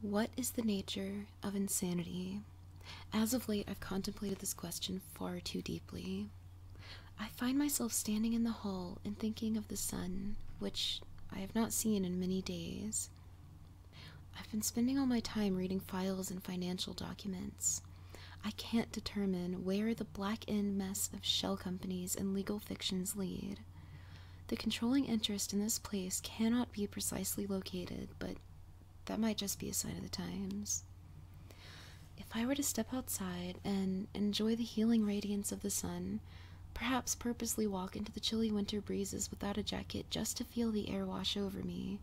What is the nature of insanity? As of late, I've contemplated this question far too deeply. I find myself standing in the hall and thinking of the sun, which I have not seen in many days. I've been spending all my time reading files and financial documents. I can't determine where the black end mess of shell companies and legal fictions lead. The controlling interest in this place cannot be precisely located, but that might just be a sign of the times. If I were to step outside and enjoy the healing radiance of the sun, perhaps purposely walk into the chilly winter breezes without a jacket just to feel the air wash over me,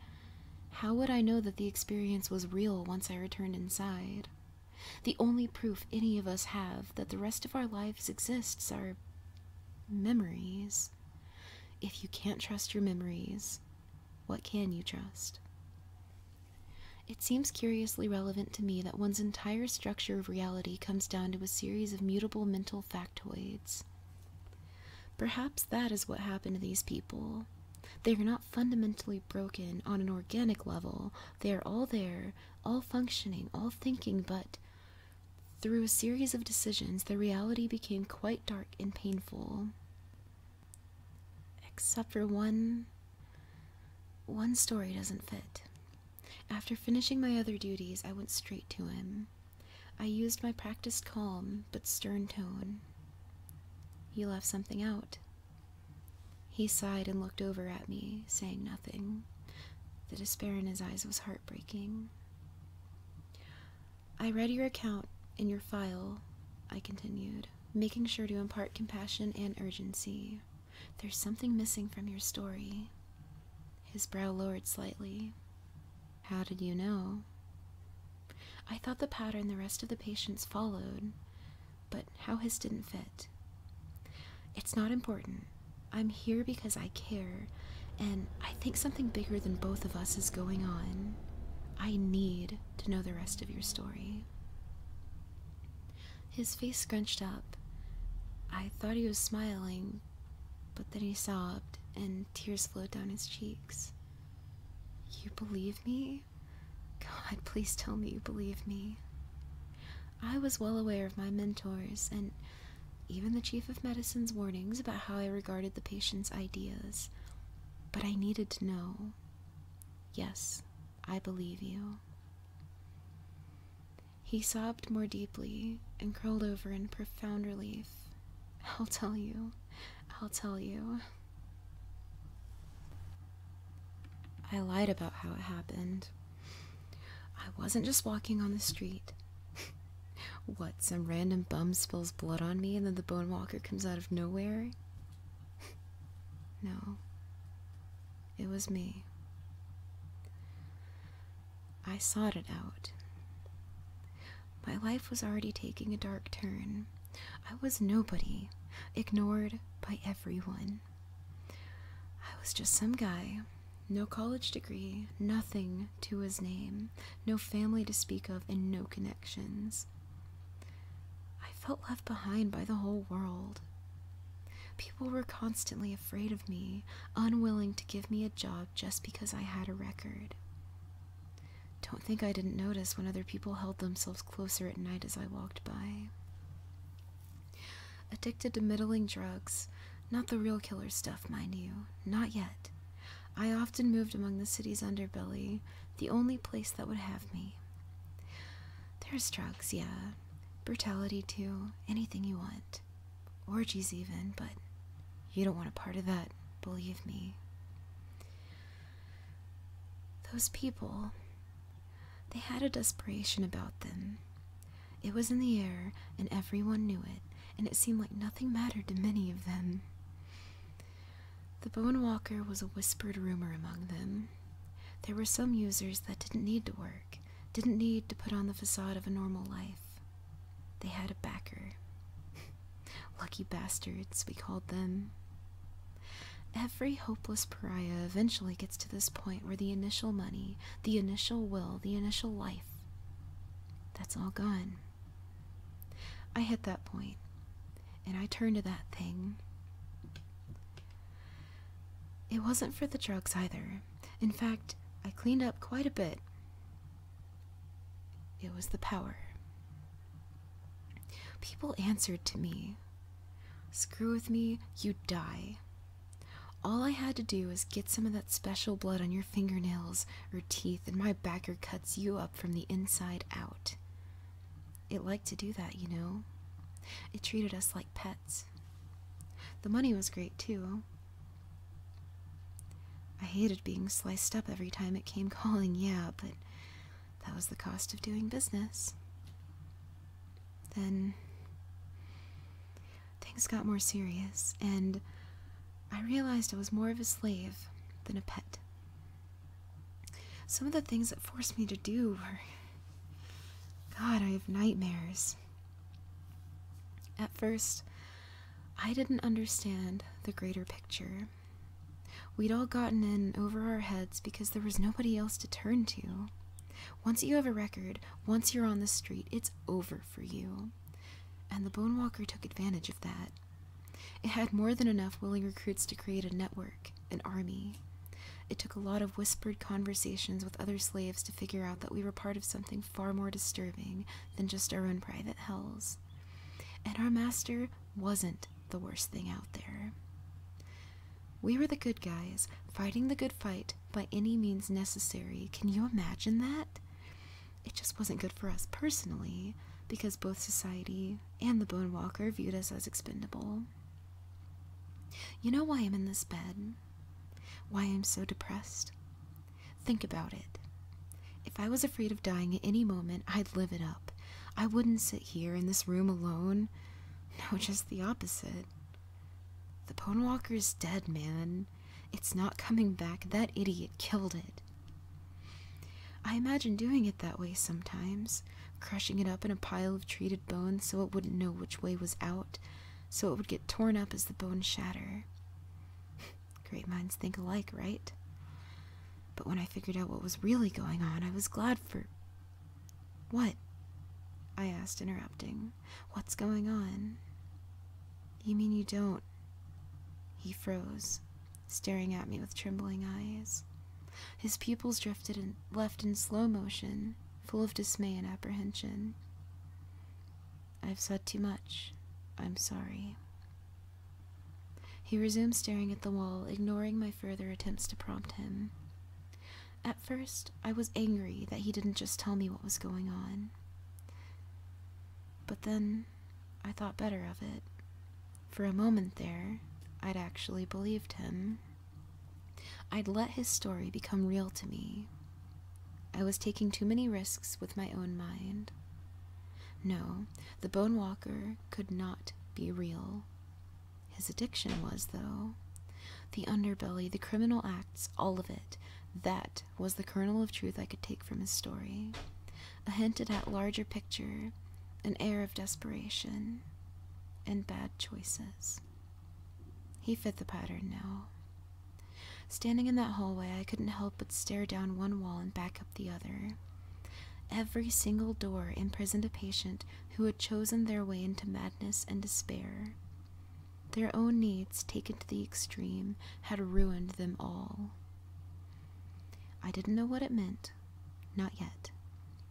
how would I know that the experience was real once I returned inside? The only proof any of us have that the rest of our lives exists are memories. If you can't trust your memories, what can you trust? It seems curiously relevant to me that one's entire structure of reality comes down to a series of mutable mental factoids. Perhaps that is what happened to these people. They are not fundamentally broken on an organic level. They are all there, all functioning, all thinking, but through a series of decisions, the reality became quite dark and painful. Except for one. One story doesn't fit. After finishing my other duties, I went straight to him. I used my practiced calm but stern tone. He left something out. He sighed and looked over at me, saying nothing. The despair in his eyes was heartbreaking. I read your account in your file, I continued, making sure to impart compassion and urgency. There's something missing from your story. His brow lowered slightly. How did you know? I thought the pattern the rest of the patients followed, but how his didn't fit. It's not important. I'm here because I care, and I think something bigger than both of us is going on. I need to know the rest of your story. His face scrunched up. I thought he was smiling, but then he sobbed and tears flowed down his cheeks. You believe me? God, please tell me you believe me. I was well aware of my mentors and even the chief of medicine's warnings about how I regarded the patient's ideas, but I needed to know. Yes, I believe you. He sobbed more deeply and curled over in profound relief. I'll tell you. I'll tell you. I lied about how it happened. I wasn't just walking on the street. what, some random bum spills blood on me and then the bone walker comes out of nowhere? no. It was me. I sought it out. My life was already taking a dark turn. I was nobody, ignored by everyone. I was just some guy no college degree, nothing to his name, no family to speak of, and no connections. I felt left behind by the whole world. People were constantly afraid of me, unwilling to give me a job just because I had a record. Don't think I didn't notice when other people held themselves closer at night as I walked by. Addicted to middling drugs, not the real killer stuff, mind you, not yet. I often moved among the city's underbelly, the only place that would have me. There's drugs, yeah. Brutality, too. Anything you want. Orgies, even, but you don't want a part of that, believe me. Those people, they had a desperation about them. It was in the air, and everyone knew it, and it seemed like nothing mattered to many of them. The Bone Walker was a whispered rumor among them. There were some users that didn't need to work, didn't need to put on the facade of a normal life. They had a backer. Lucky bastards, we called them. Every hopeless pariah eventually gets to this point where the initial money, the initial will, the initial life, that's all gone. I hit that point, and I turned to that thing it wasn't for the drugs either. In fact, I cleaned up quite a bit. it was the power. People answered to me. Screw with me, you die. All I had to do was get some of that special blood on your fingernails or teeth, and my backer cuts you up from the inside out. It liked to do that, you know. It treated us like pets. The money was great, too. I hated being sliced up every time it came calling, yeah, but that was the cost of doing business. Then things got more serious, and I realized I was more of a slave than a pet. Some of the things that forced me to do were. God, I have nightmares. At first, I didn't understand the greater picture. We'd all gotten in over our heads because there was nobody else to turn to. Once you have a record, once you're on the street, it's over for you. And the Bonewalker took advantage of that. It had more than enough willing recruits to create a network, an army. It took a lot of whispered conversations with other slaves to figure out that we were part of something far more disturbing than just our own private hells. And our master wasn't the worst thing out there. We were the good guys, fighting the good fight by any means necessary. Can you imagine that? It just wasn't good for us personally, because both society and the Bone Walker viewed us as expendable. You know why I'm in this bed? Why I'm so depressed? Think about it. If I was afraid of dying at any moment, I'd live it up. I wouldn't sit here in this room alone. No, just the opposite. The Bone is dead, man. It's not coming back. That idiot killed it. I imagine doing it that way sometimes, crushing it up in a pile of treated bones so it wouldn't know which way was out, so it would get torn up as the bones shatter. Great minds think alike, right? But when I figured out what was really going on, I was glad for. What? I asked, interrupting. What's going on? You mean you don't? He froze, staring at me with trembling eyes. His pupils drifted and left in slow motion, full of dismay and apprehension. I've said too much. I'm sorry. He resumed staring at the wall, ignoring my further attempts to prompt him. At first, I was angry that he didn't just tell me what was going on. But then I thought better of it. For a moment there, I'd actually believed him. I'd let his story become real to me. I was taking too many risks with my own mind. No, the Bone Walker could not be real. His addiction was, though. The underbelly, the criminal acts, all of it. That was the kernel of truth I could take from his story. A hint at that larger picture, an air of desperation, and bad choices. He fit the pattern now. Standing in that hallway, I couldn't help but stare down one wall and back up the other. Every single door imprisoned a patient who had chosen their way into madness and despair. Their own needs, taken to the extreme, had ruined them all. I didn't know what it meant, not yet,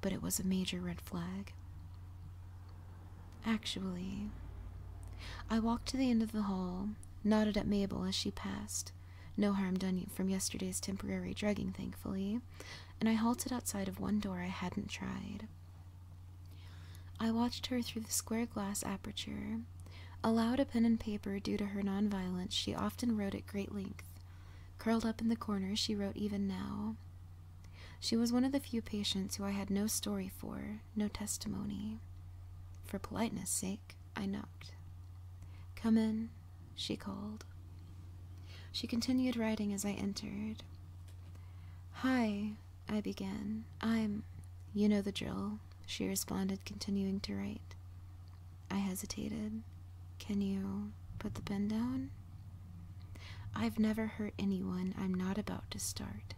but it was a major red flag. Actually, I walked to the end of the hall nodded at Mabel as she passed. No harm done from yesterday's temporary drugging, thankfully, and I halted outside of one door I hadn't tried. I watched her through the square glass aperture. Allowed a pen and paper due to her nonviolence, she often wrote at great length. Curled up in the corner, she wrote even now. She was one of the few patients who I had no story for, no testimony. For politeness' sake, I knocked. Come in, she called. She continued writing as I entered. Hi, I began. I'm. You know the drill, she responded, continuing to write. I hesitated. Can you put the pen down? I've never hurt anyone. I'm not about to start.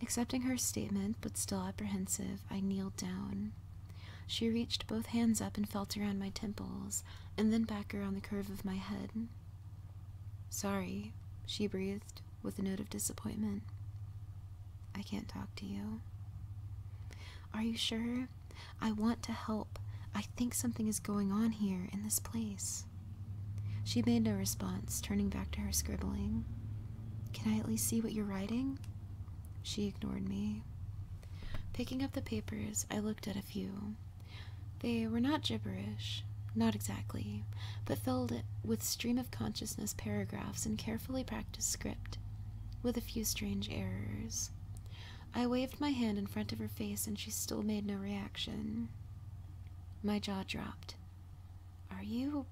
Accepting her statement, but still apprehensive, I kneeled down. She reached both hands up and felt around my temples, and then back around the curve of my head. Sorry, she breathed with a note of disappointment. I can't talk to you. Are you sure? I want to help. I think something is going on here in this place. She made no response, turning back to her scribbling. Can I at least see what you're writing? She ignored me. Picking up the papers, I looked at a few. They were not gibberish, not exactly, but filled it with stream of consciousness paragraphs and carefully practiced script, with a few strange errors. I waved my hand in front of her face and she still made no reaction. My jaw dropped. Are you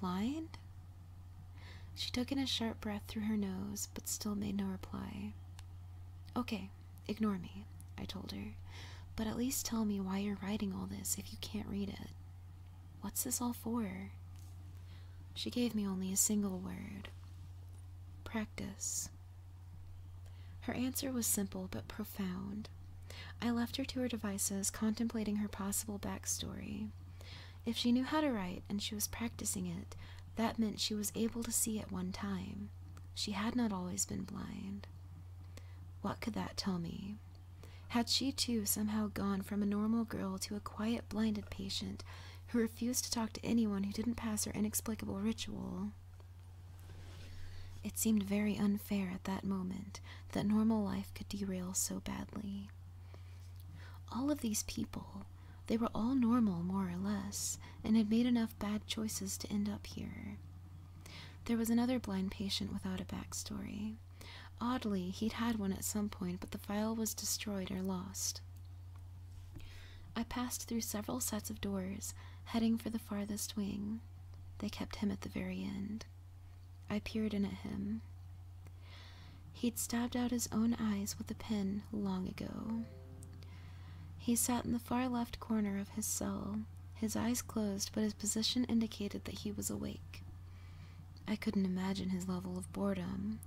blind? She took in a sharp breath through her nose, but still made no reply. Okay, ignore me, I told her, but at least tell me why you're writing all this if you can't read it. What's this all for? She gave me only a single word practice. Her answer was simple but profound. I left her to her devices, contemplating her possible backstory. If she knew how to write and she was practicing it, that meant she was able to see at one time. She had not always been blind. What could that tell me? Had she too somehow gone from a normal girl to a quiet, blinded patient who refused to talk to anyone who didn't pass her inexplicable ritual? It seemed very unfair at that moment that normal life could derail so badly. All of these people, they were all normal more or less, and had made enough bad choices to end up here. There was another blind patient without a backstory. Oddly, he'd had one at some point, but the file was destroyed or lost. I passed through several sets of doors, heading for the farthest wing. They kept him at the very end. I peered in at him. He'd stabbed out his own eyes with a pen long ago. He sat in the far left corner of his cell, his eyes closed, but his position indicated that he was awake. I couldn't imagine his level of boredom.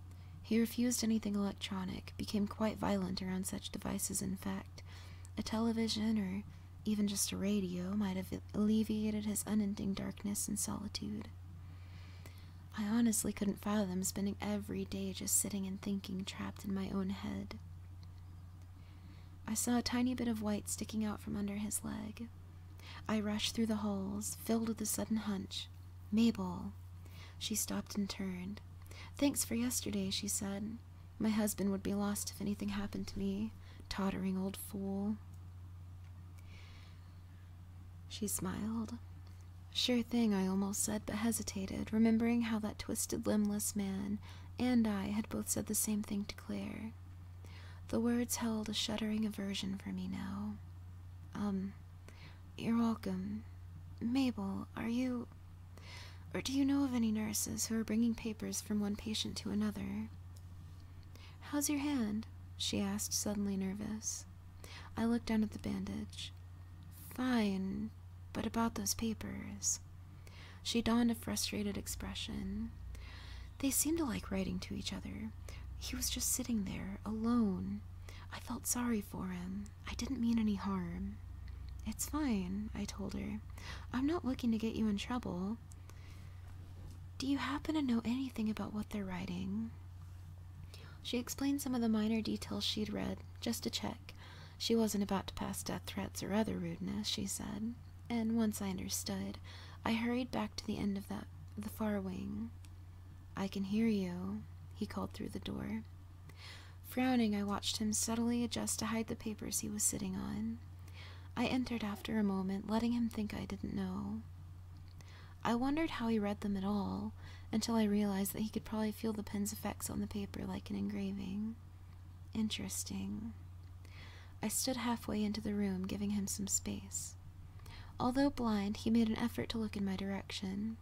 He refused anything electronic, became quite violent around such devices, in fact. A television or even just a radio might have alleviated his unending darkness and solitude. I honestly couldn't fathom spending every day just sitting and thinking, trapped in my own head. I saw a tiny bit of white sticking out from under his leg. I rushed through the halls, filled with a sudden hunch. Mabel! She stopped and turned. Thanks for yesterday, she said. My husband would be lost if anything happened to me. Tottering old fool. She smiled. Sure thing, I almost said, but hesitated, remembering how that twisted, limbless man and I had both said the same thing to Claire. The words held a shuddering aversion for me now. Um, you're welcome. Mabel, are you. Or do you know of any nurses who are bringing papers from one patient to another? How's your hand? she asked, suddenly nervous. I looked down at the bandage. Fine, but about those papers. She donned a frustrated expression. They seemed to like writing to each other. He was just sitting there, alone. I felt sorry for him. I didn't mean any harm. It's fine, I told her. I'm not looking to get you in trouble. Do you happen to know anything about what they're writing? She explained some of the minor details she'd read, just to check. She wasn't about to pass death threats or other rudeness, she said and once I understood, I hurried back to the end of that the far wing. I can hear you, he called through the door. Frowning, I watched him subtly adjust to hide the papers he was sitting on. I entered after a moment, letting him think I didn't know. I wondered how he read them at all, until I realized that he could probably feel the pen's effects on the paper like an engraving. Interesting. I stood halfway into the room, giving him some space. Although blind, he made an effort to look in my direction.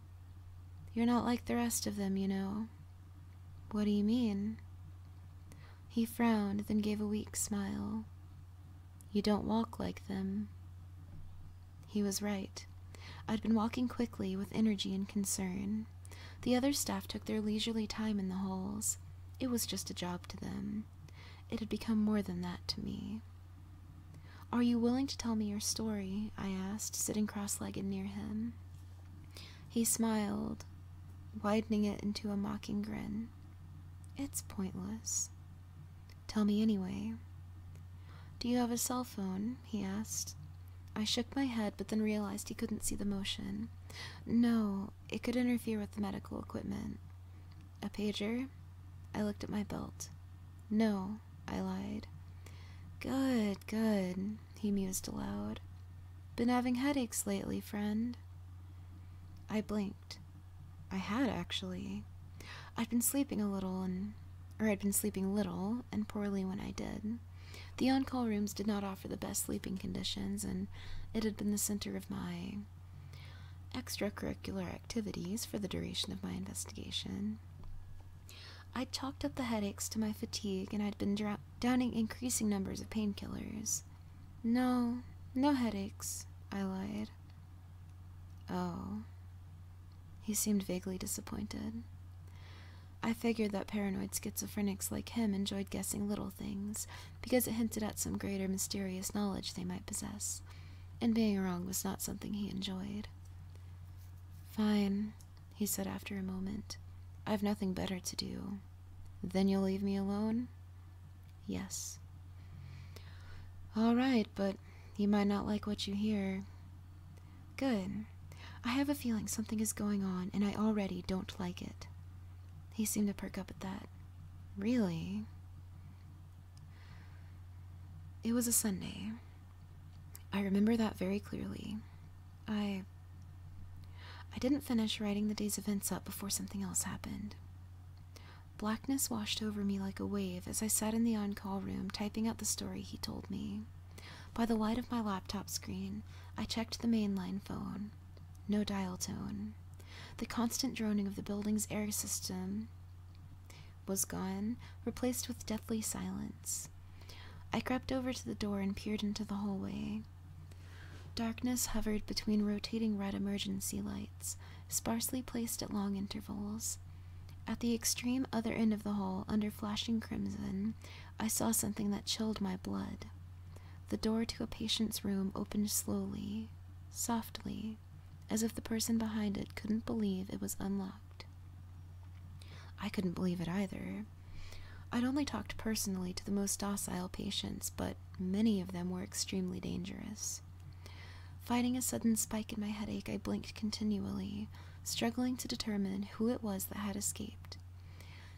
You're not like the rest of them, you know. What do you mean? He frowned, then gave a weak smile. You don't walk like them. He was right. I'd been walking quickly, with energy and concern. The other staff took their leisurely time in the halls. It was just a job to them. It had become more than that to me. Are you willing to tell me your story? I asked, sitting cross legged near him. He smiled, widening it into a mocking grin. It's pointless. Tell me anyway. Do you have a cell phone? he asked. I shook my head, but then realized he couldn't see the motion. No, it could interfere with the medical equipment. A pager? I looked at my belt. No, I lied. Good, good, he mused aloud. Been having headaches lately, friend? I blinked. I had, actually. I'd been sleeping a little and. or I'd been sleeping little and poorly when I did. The on call rooms did not offer the best sleeping conditions, and it had been the center of my extracurricular activities for the duration of my investigation. I'd chalked up the headaches to my fatigue, and I'd been downing increasing numbers of painkillers. No, no headaches, I lied. Oh. He seemed vaguely disappointed. I figured that paranoid schizophrenics like him enjoyed guessing little things because it hinted at some greater mysterious knowledge they might possess, and being wrong was not something he enjoyed. Fine, he said after a moment. I've nothing better to do. Then you'll leave me alone? Yes. All right, but you might not like what you hear. Good. I have a feeling something is going on, and I already don't like it. He seemed to perk up at that. Really? It was a Sunday. I remember that very clearly. I. I didn't finish writing the day's events up before something else happened. Blackness washed over me like a wave as I sat in the on call room typing out the story he told me. By the light of my laptop screen, I checked the mainline phone. No dial tone. The constant droning of the building's air system was gone, replaced with deathly silence. I crept over to the door and peered into the hallway. Darkness hovered between rotating red emergency lights, sparsely placed at long intervals. At the extreme other end of the hall, under flashing crimson, I saw something that chilled my blood. The door to a patient's room opened slowly, softly, as if the person behind it couldn't believe it was unlocked. I couldn't believe it either. I'd only talked personally to the most docile patients, but many of them were extremely dangerous. Fighting a sudden spike in my headache, I blinked continually, struggling to determine who it was that had escaped.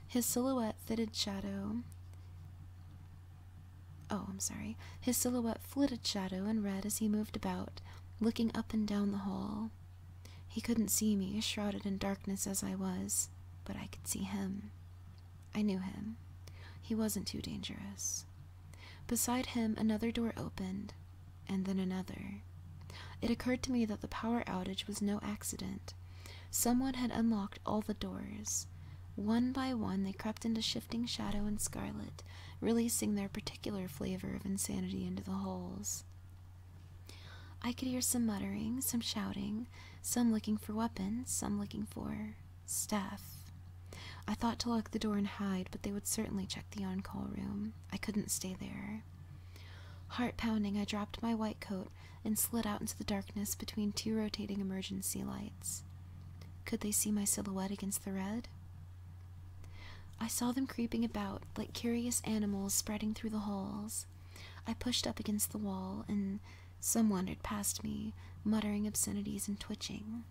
His silhouette fitted shadow. Oh, I'm sorry. His silhouette flitted shadow and red as he moved about, looking up and down the hall. He couldn't see me, shrouded in darkness as I was, but I could see him. I knew him. He wasn't too dangerous. Beside him, another door opened, and then another. It occurred to me that the power outage was no accident. Someone had unlocked all the doors. One by one, they crept into shifting shadow and scarlet, releasing their particular flavor of insanity into the halls. I could hear some muttering, some shouting, some looking for weapons, some looking for stuff. I thought to lock the door and hide, but they would certainly check the on call room. I couldn't stay there. Heart pounding, I dropped my white coat and slid out into the darkness between two rotating emergency lights. Could they see my silhouette against the red? I saw them creeping about like curious animals spreading through the halls. I pushed up against the wall, and some wandered past me, muttering obscenities and twitching.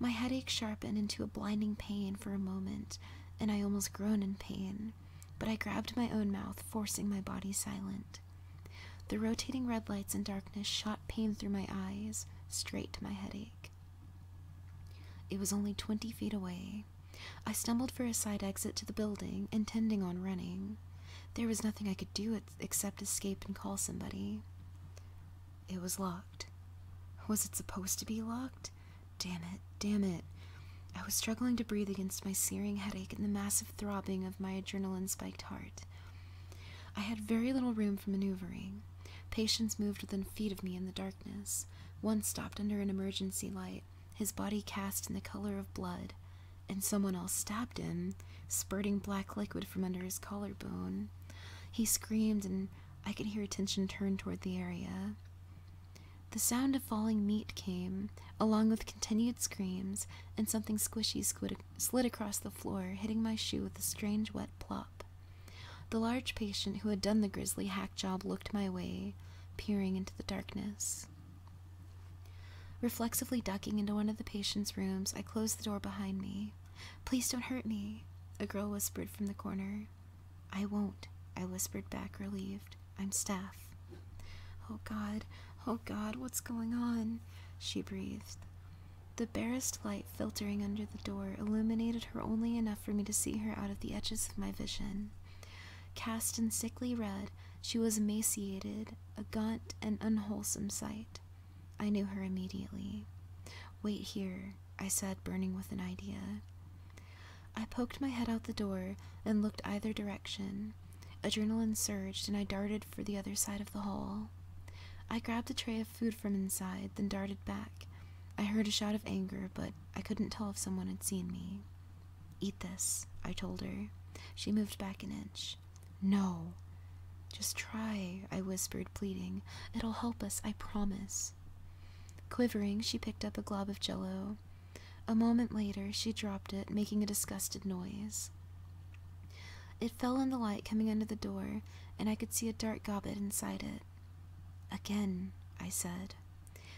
My headache sharpened into a blinding pain for a moment, and I almost groaned in pain, but I grabbed my own mouth, forcing my body silent. The rotating red lights and darkness shot pain through my eyes, straight to my headache. It was only twenty feet away. I stumbled for a side exit to the building, intending on running. There was nothing I could do except escape and call somebody. It was locked. Was it supposed to be locked? Damn it, damn it. I was struggling to breathe against my searing headache and the massive throbbing of my adrenaline spiked heart. I had very little room for maneuvering. Patients moved within feet of me in the darkness. One stopped under an emergency light, his body cast in the color of blood, and someone else stabbed him, spurting black liquid from under his collarbone. He screamed, and I could hear attention turn toward the area. The sound of falling meat came, along with continued screams, and something squishy slid across the floor, hitting my shoe with a strange wet plop. The large patient who had done the grisly hack job looked my way, peering into the darkness. Reflexively ducking into one of the patient's rooms, I closed the door behind me. Please don't hurt me, a girl whispered from the corner. I won't, I whispered back, relieved. I'm staff. Oh God, oh God, what's going on? She breathed. The barest light filtering under the door illuminated her only enough for me to see her out of the edges of my vision. Cast in sickly red, she was emaciated, a gaunt and unwholesome sight. I knew her immediately. Wait here, I said, burning with an idea. I poked my head out the door and looked either direction. Adrenaline surged, and I darted for the other side of the hall. I grabbed a tray of food from inside, then darted back. I heard a shout of anger, but I couldn't tell if someone had seen me. Eat this, I told her. She moved back an inch. No. Just try, I whispered, pleading. It'll help us, I promise. Quivering, she picked up a glob of jello. A moment later, she dropped it, making a disgusted noise. It fell in the light coming under the door, and I could see a dark gobbet inside it. Again, I said.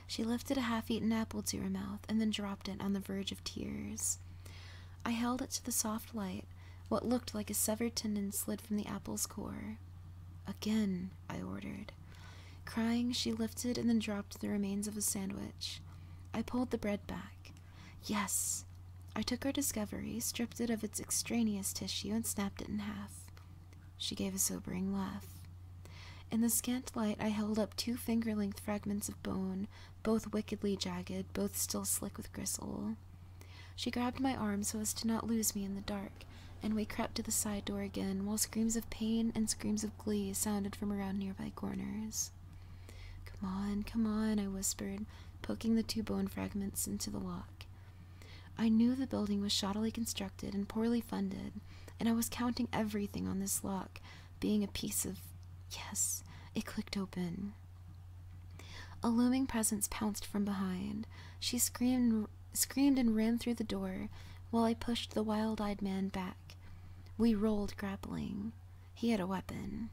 She lifted a half eaten apple to her mouth and then dropped it on the verge of tears. I held it to the soft light. What looked like a severed tendon slid from the apple's core. Again, I ordered. Crying, she lifted and then dropped the remains of a sandwich. I pulled the bread back. Yes! I took her discovery, stripped it of its extraneous tissue, and snapped it in half. She gave a sobering laugh. In the scant light, I held up two finger length fragments of bone, both wickedly jagged, both still slick with gristle. She grabbed my arm so as to not lose me in the dark, and we crept to the side door again, while screams of pain and screams of glee sounded from around nearby corners. Come on, come on, I whispered, poking the two bone fragments into the lock. I knew the building was shoddily constructed and poorly funded, and I was counting everything on this lock being a piece of. Yes, it clicked open. A looming presence pounced from behind. She screamed, screamed and ran through the door, while I pushed the wild eyed man back. We rolled, grappling. He had a weapon.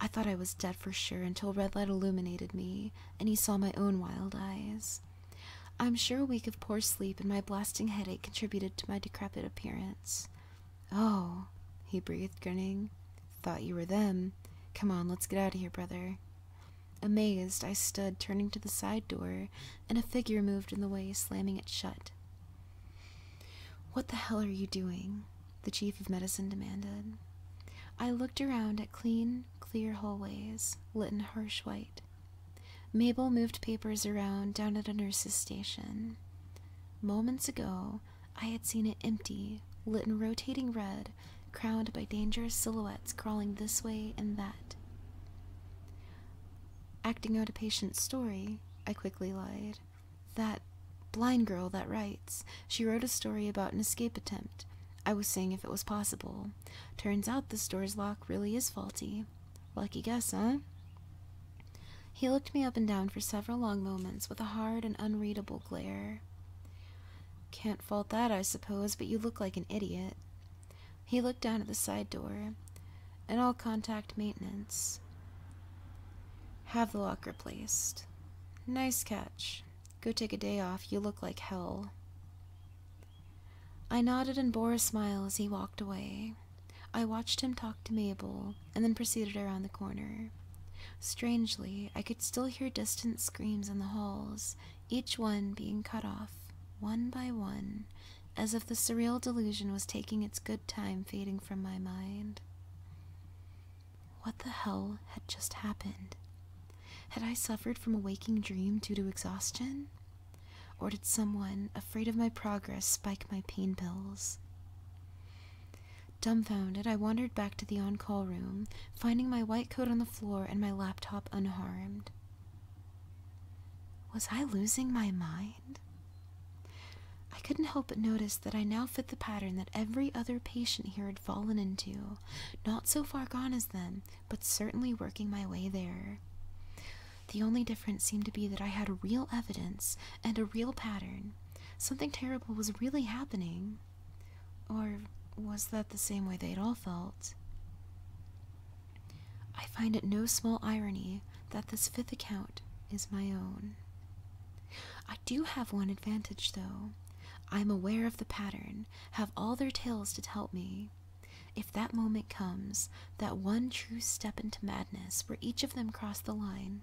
I thought I was dead for sure until red light illuminated me, and he saw my own wild eyes. I'm sure a week of poor sleep and my blasting headache contributed to my decrepit appearance. Oh, he breathed, grinning. Thought you were them. Come on, let's get out of here, brother. Amazed, I stood, turning to the side door, and a figure moved in the way, slamming it shut. What the hell are you doing? The chief of medicine demanded. I looked around at clean, clear hallways, lit in harsh white. Mabel moved papers around down at a nurse's station. Moments ago, I had seen it empty, lit in rotating red, crowned by dangerous silhouettes crawling this way and that. Acting out a patient's story, I quickly lied. That blind girl that writes, she wrote a story about an escape attempt. I was seeing if it was possible. Turns out the store's lock really is faulty. Lucky guess, huh? He looked me up and down for several long moments with a hard and unreadable glare. Can't fault that, I suppose, but you look like an idiot. He looked down at the side door. And I'll contact maintenance. Have the lock replaced. Nice catch. Go take a day off. You look like hell. I nodded and bore a smile as he walked away. I watched him talk to Mabel and then proceeded around the corner. Strangely, I could still hear distant screams in the halls, each one being cut off, one by one, as if the surreal delusion was taking its good time fading from my mind. What the hell had just happened? Had I suffered from a waking dream due to exhaustion? Or did someone, afraid of my progress, spike my pain pills? Dumbfounded, I wandered back to the on call room, finding my white coat on the floor and my laptop unharmed. Was I losing my mind? I couldn't help but notice that I now fit the pattern that every other patient here had fallen into, not so far gone as them, but certainly working my way there. The only difference seemed to be that I had real evidence and a real pattern. Something terrible was really happening. Or was that the same way they'd all felt? I find it no small irony that this fifth account is my own. I do have one advantage, though. I am aware of the pattern, have all their tales to help me. If that moment comes, that one true step into madness where each of them cross the line,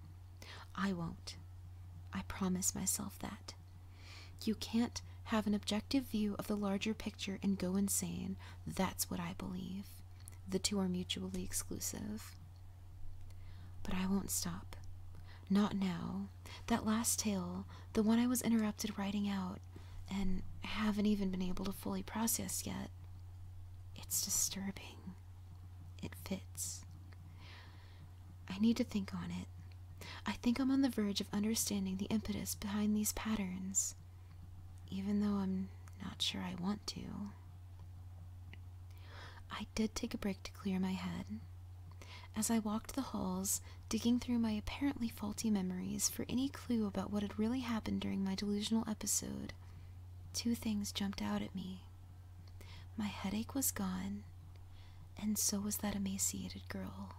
I won't. I promise myself that. You can't have an objective view of the larger picture and go insane. That's what I believe. The two are mutually exclusive. But I won't stop. Not now. That last tale, the one I was interrupted writing out, and haven't even been able to fully process yet, it's disturbing. It fits. I need to think on it. I think I'm on the verge of understanding the impetus behind these patterns, even though I'm not sure I want to. I did take a break to clear my head. As I walked the halls, digging through my apparently faulty memories for any clue about what had really happened during my delusional episode, two things jumped out at me. My headache was gone, and so was that emaciated girl.